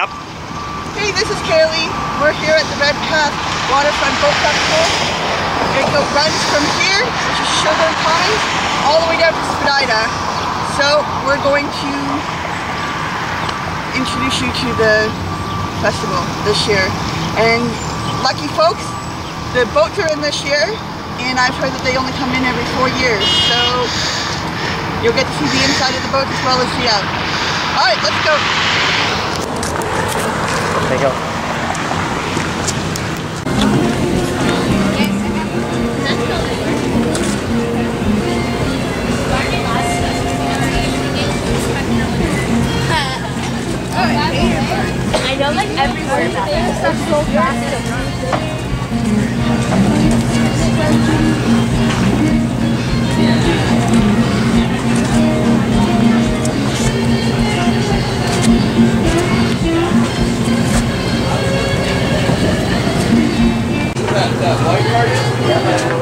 Yep. Hey, this is Kaylee. We're here at the Red Redpath Waterfront Boat Festival. we're It go runs from here, which is Sugar Pines, all the way down to Spadina. So we're going to introduce you to the festival this year. And lucky folks, the boats are in this year, and I've heard that they only come in every four years. So you'll get to see the inside of the boat as well as the out. All right, let's go. There you go. I know like everywhere about that. Stuff so fast. Now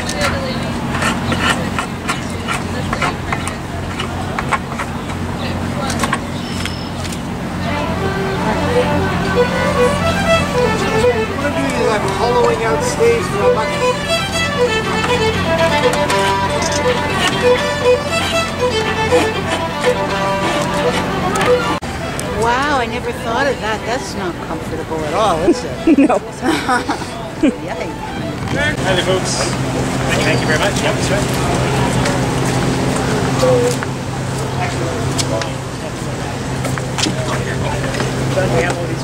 What I'm doing hollowing out space for a bucket. Wow, I never thought of that. That's not comfortable at all, is it? No. Yikes. Hi folks. Thank you very much. Yep, that's right. We have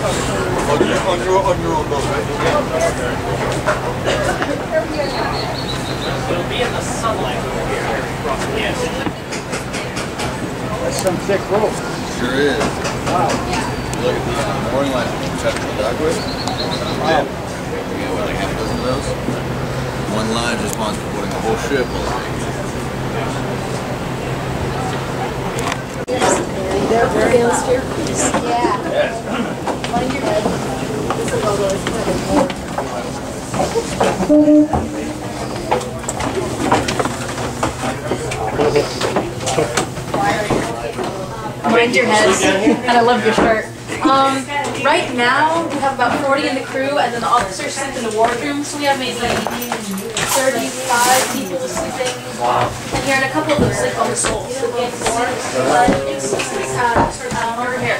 all these great storyboards. Hello. It'll be in the sunlight over here. Yes. That's some thick rope. Sure is. Wow. Look at these in the morning light we try to come back with. Wow. We get what, like half a dozen of those? One line is responsible for putting the whole ship on the rig. Mind your heads. And I love your shirt. Um, right now, we have about 40 in the crew, and then the officers sleep in the wardroom, so we have maybe 35 people sleeping. And here, and a couple of them sleep on the soul. Sleeping floor. But it's, uh, over here.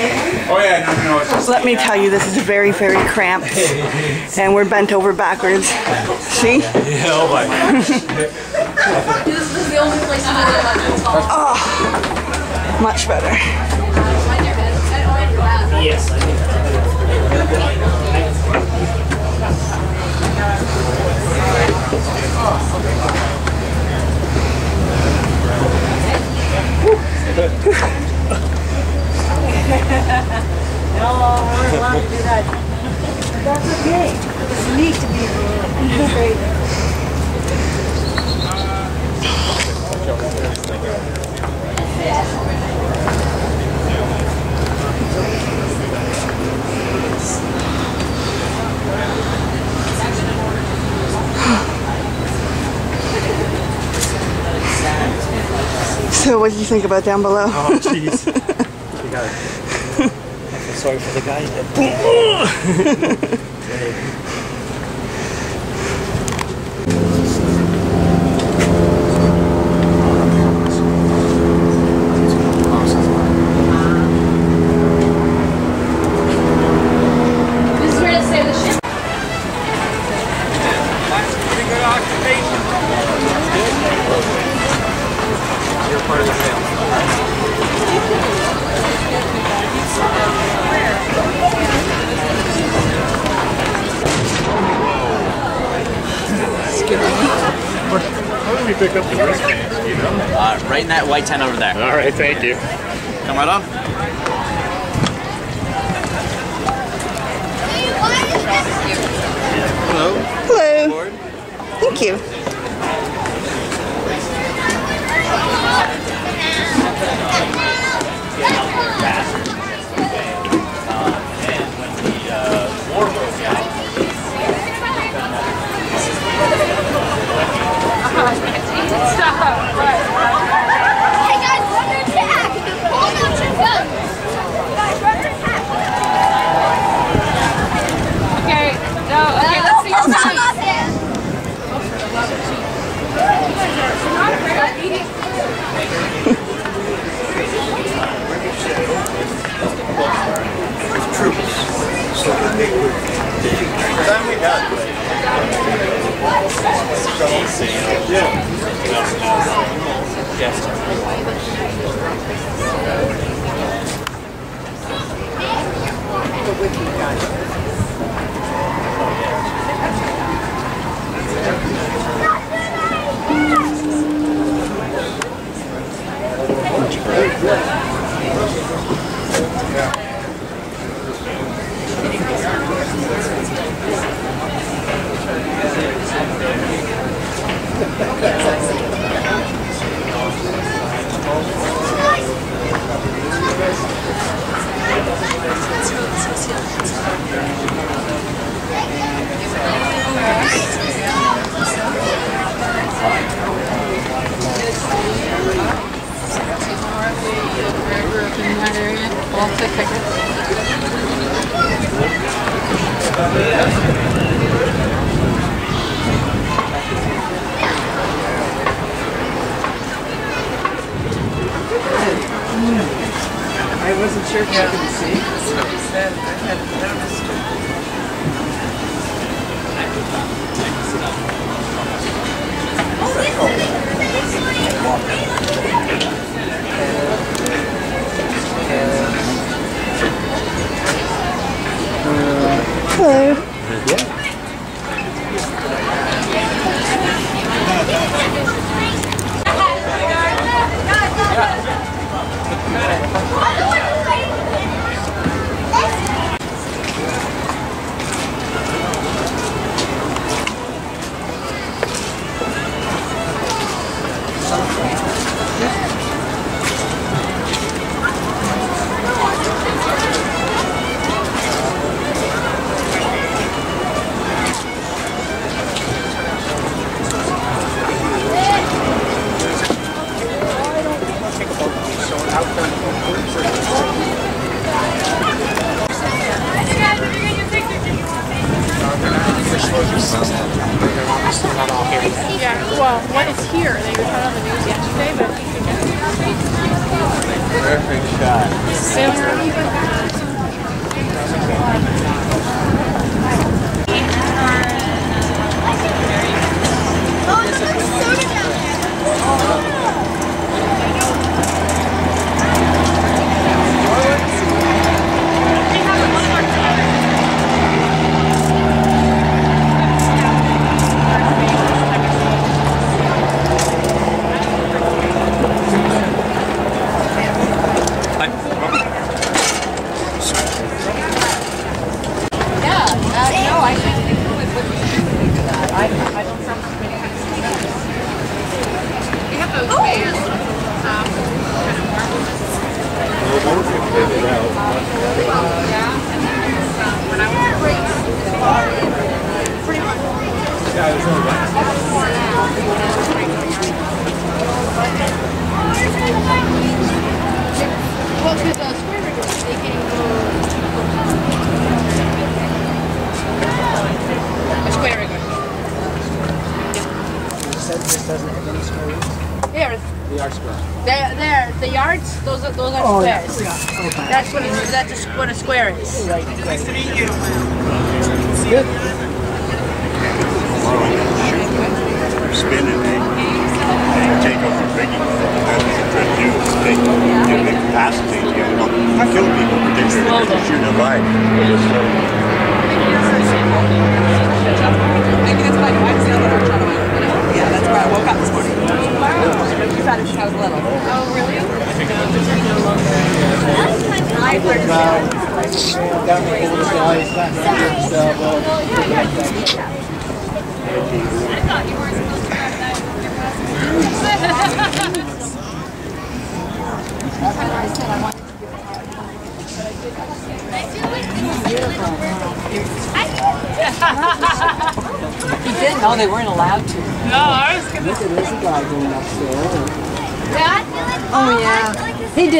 Oh yeah, no, no, no. It's just, Let me tell you, this is very, very cramped. And we're bent over backwards. See? yeah, oh my. This is the only place you can talk. Ah, much better. Yes, I no, allowed to do that. But that's okay. Neat to be So what do you think about down below? Oh, jeez. I feel sorry for the guy. white tent over there. All right, thank you. Come right on. Hello. Hello. Thank you. Hello.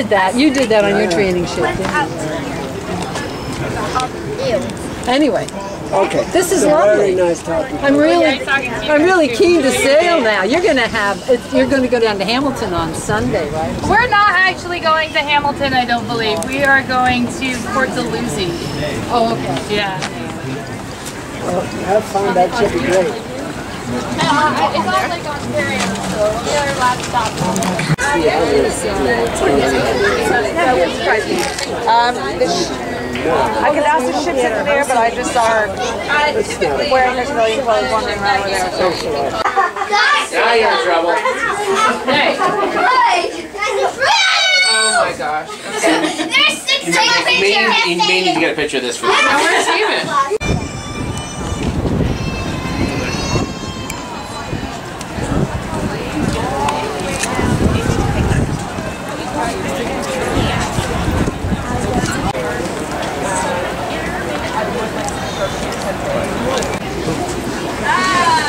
Did that. You did that on your training ship. Anyway, Okay. This is So lovely. Very nice talking. I'm really, I'm really keen to sail now. You're gonna have, you're gonna go down to Hamilton on Sunday, right? We're not actually going to Hamilton, I don't believe. We are going to Port Dalhousie. Oh, okay. Yeah. Well, Have fun, that should be great. It's on Lake Ontario, so we are allowed stop. Um, the I could ask the ships in there, but I just saw her wearing her civilian clothes wandering around over there. Now you're in trouble. Hey. Oh my gosh. There's six You take a may, you may, need to get a picture of this for Now where's Steven?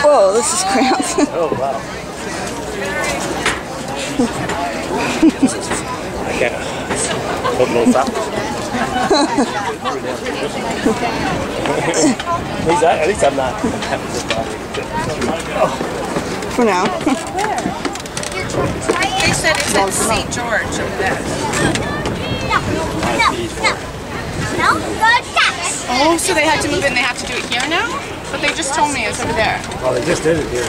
Whoa, this is cramped. Oh, wow. I can't. Hold no stop. at, least I, at least I'm not having to stop. For now. They said it's at St. George over there. No, no, no. No, the ducks. Oh, so they had to move it and they have to do it here now? But they just told me it's over there. Well, they just did it here.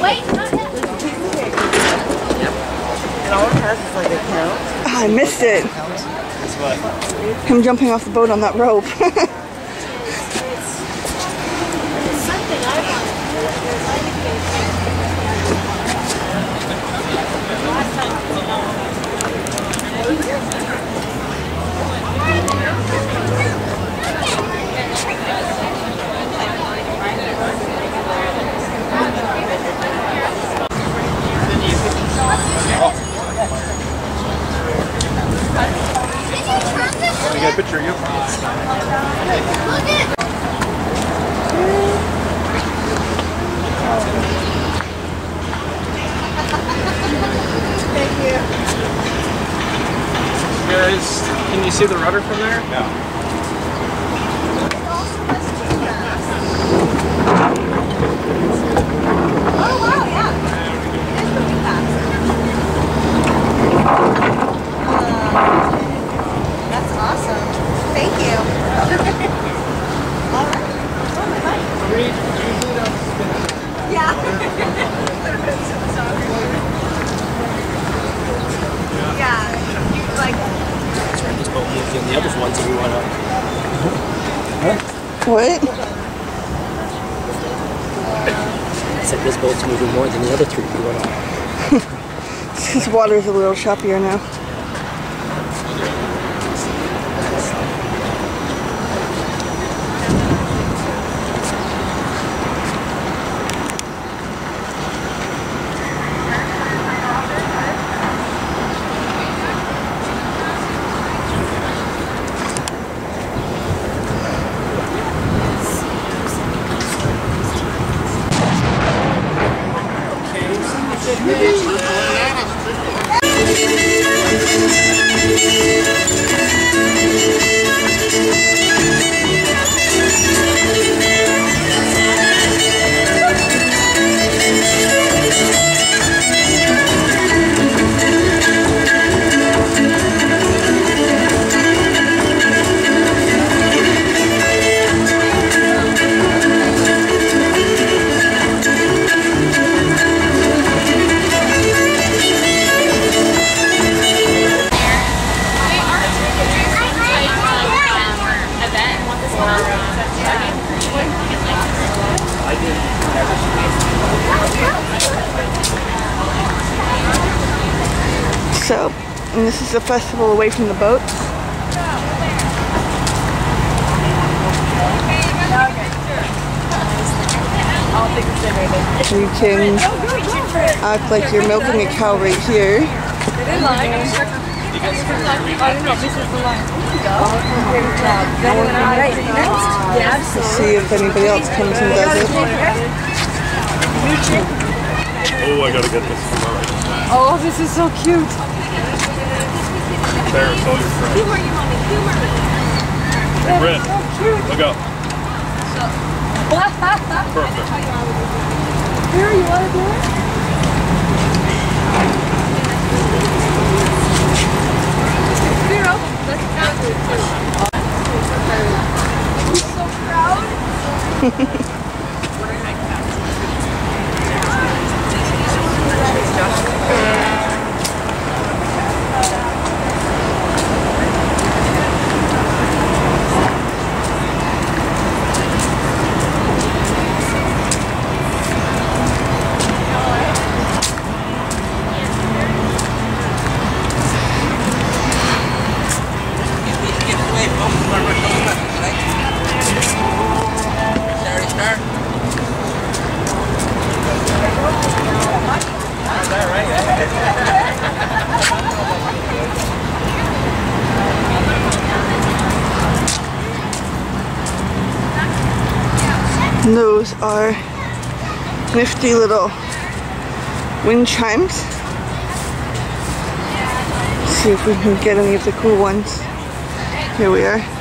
Wait, not yet. Ah, I missed it. Come jumping off the boat on that rope. I got a picture of you. Guys, can you see the rudder from there? Yeah. That's awesome. Thank you. That's right, this boat moved in the other ones that we went up. What? I said this boat's moving more than the other three we went up. This water's a little choppier now. Festival away from the boats. You can act like you're milking a cow right here. See if anybody else comes and does it. Oh, I gotta get this from all right. Oh, this is so cute. All your. Humor you, mommy. Humor me. Hey, Brent, look up. Perfect. Here, you want to do it? Zero. Let's so proud. And are nifty little wind chimes. see if we can get any of the cool ones. Here we are.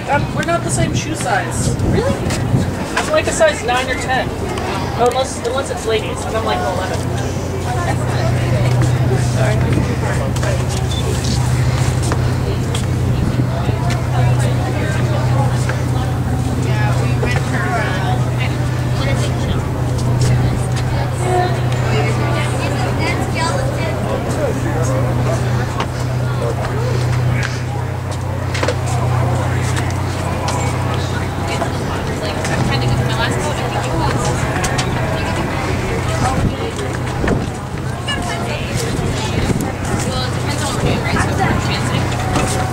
like, I'm, we're not the same shoe size. Really? I'm like a size 9 or 10. Oh, unless, unless it's ladies, and I'm like 11. Sorry.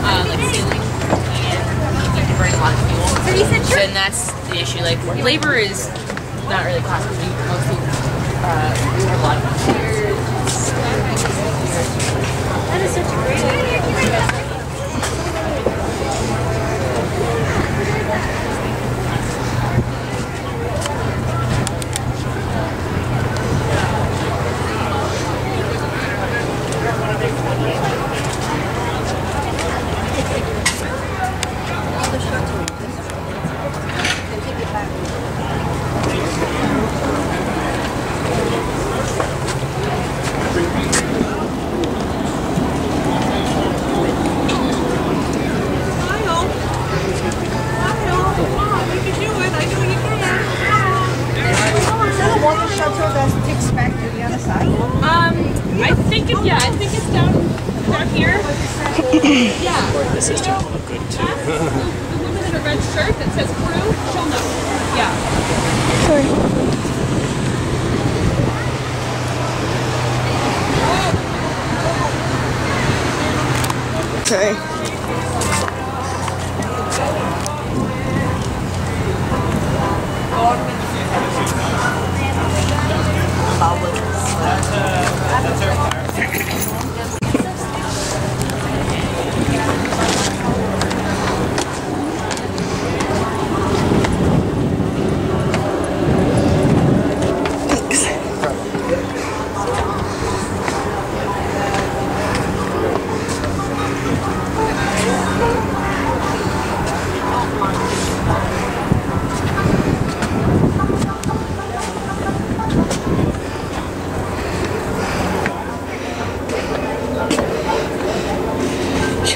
Uh, and that's the issue. Like labor is not really classified. Most uh, a lot of. Okay.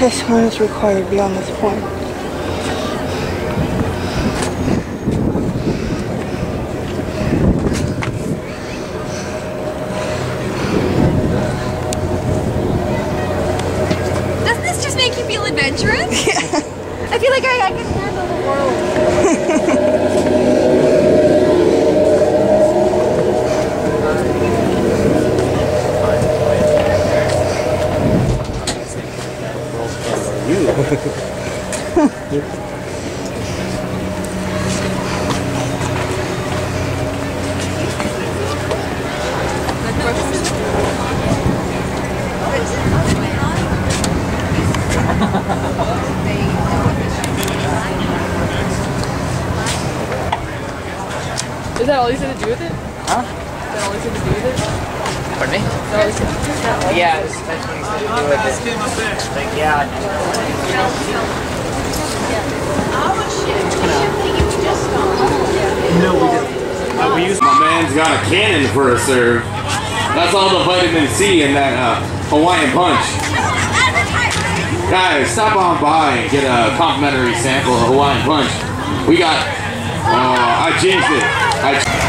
test is required beyond this point. God. No, we didn't. Uh, we used my man's got a cannon for a serve. That's all the vitamin C in that uh, Hawaiian punch. Guys, stop on by and get a complimentary sample of Hawaiian punch. We got. Uh, I changed it. I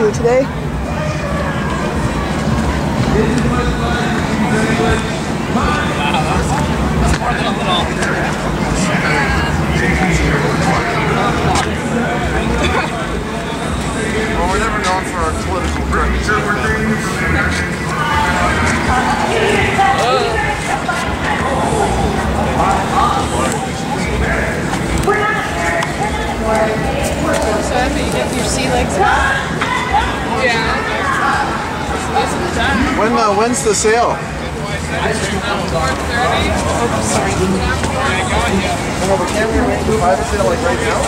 choppy here today. Well, we're never known for our political So after you get your sea legs back? Yeah. This is the time. When, uh, when's the sale? sorry. No, but can't we arrange a private sale like right now?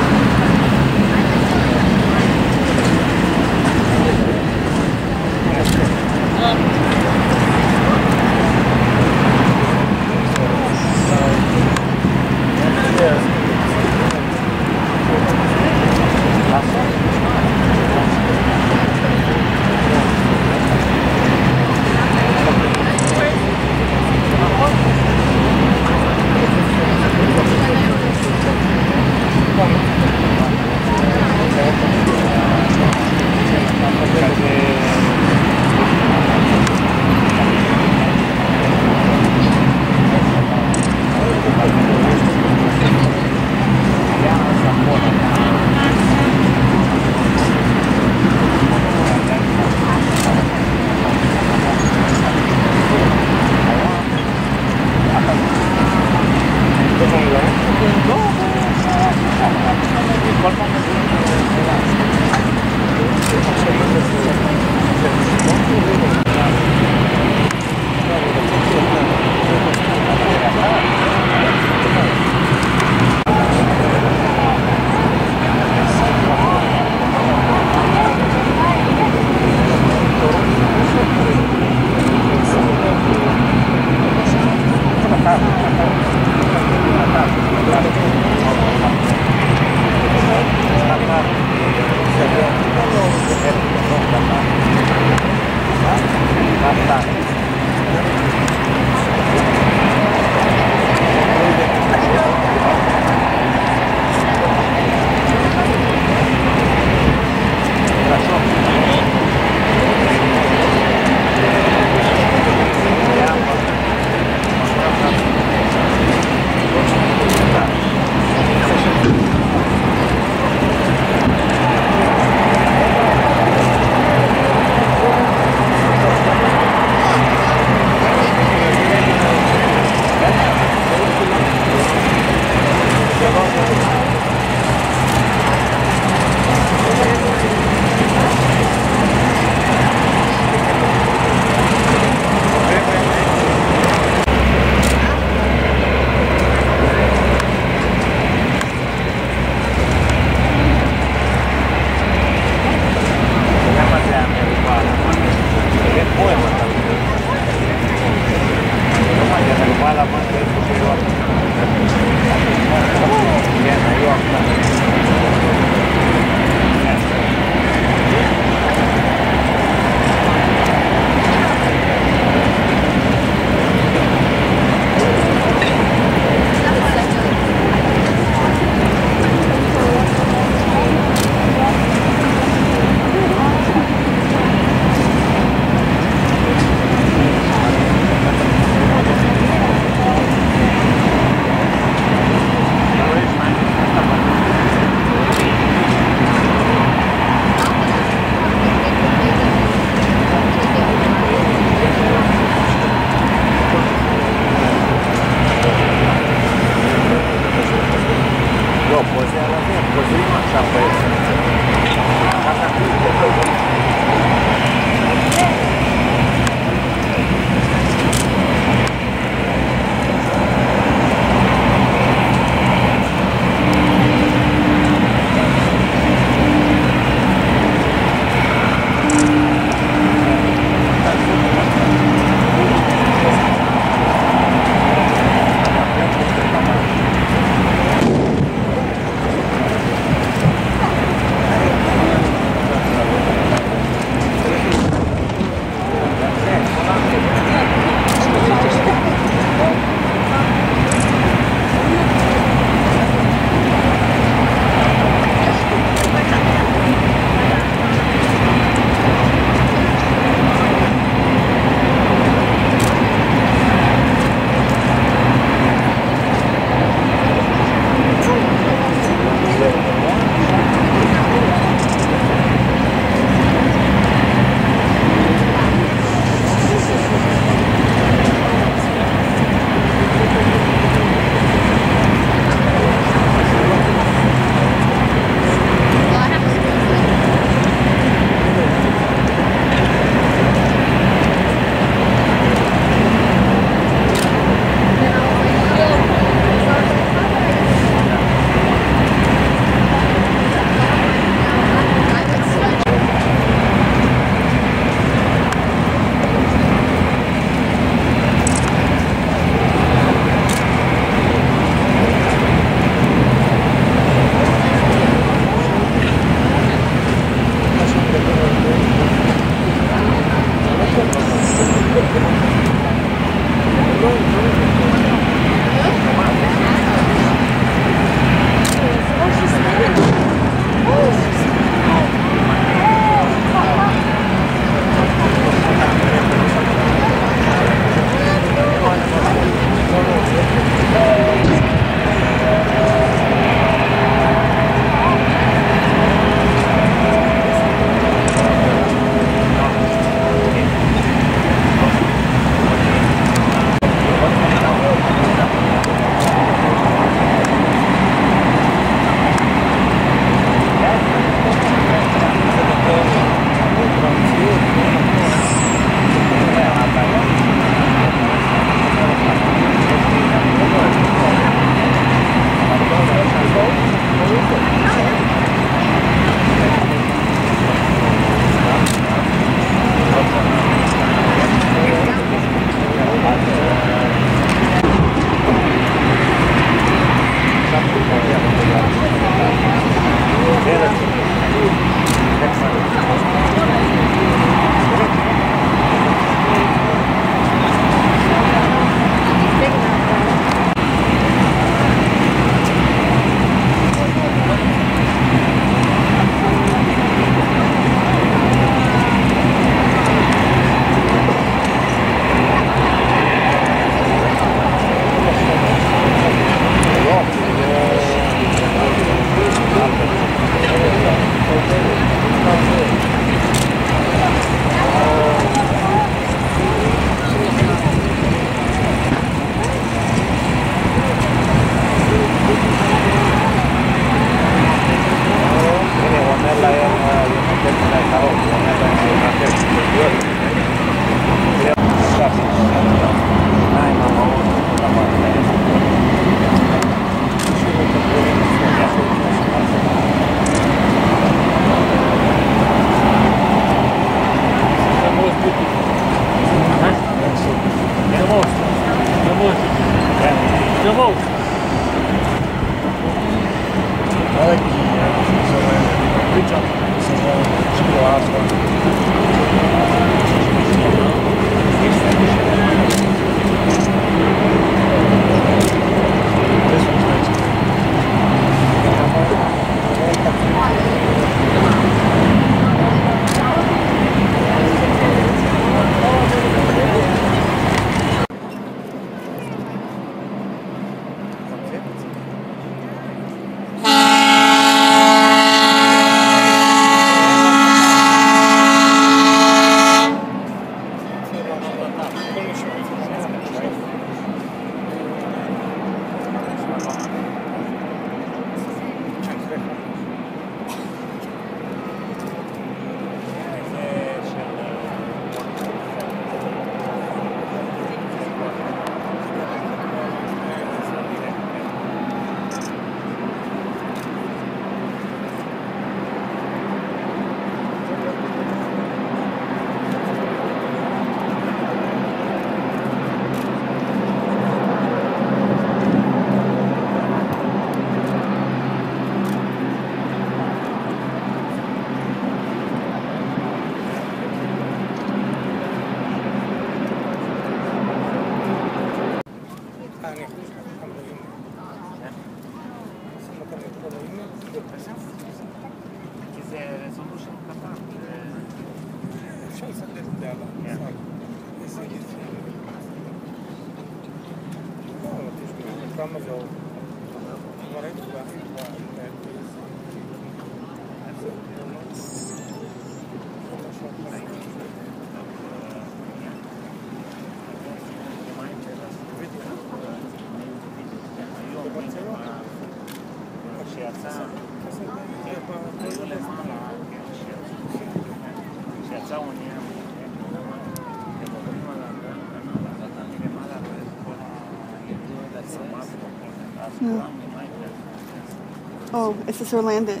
is Sorlandet.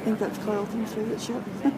I think that's Carlton's favorite ship.